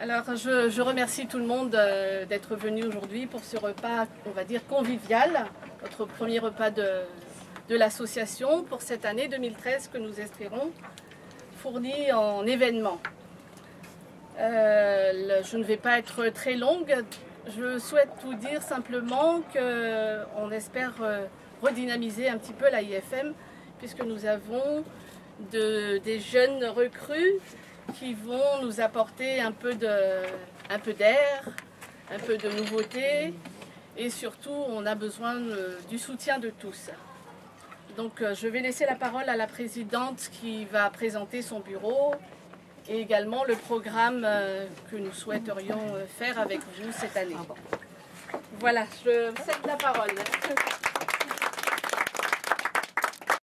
Alors, je, remercie tout le monde euh, d'être venu aujourd'hui pour ce repas, on va dire, convivial, notre premier repas de, de l'association pour cette année 2013 que nous espérons fourni en événements. Euh, je ne vais pas être très longue. Je souhaite vous dire simplement qu'on espère euh, redynamiser un petit peu la IFM puisque nous avons de- des jeunes recrues qui vont nous apporter un peu de- un peu d'air, un peu de nouveauté et surtout on a besoin euh, du soutien de tous. Donc euh, je vais laisser la parole à la présidente qui va présenter son bureau et également le programme euh, que nous souhaiterions faire avec vous cette année. Voilà, je cède la parole.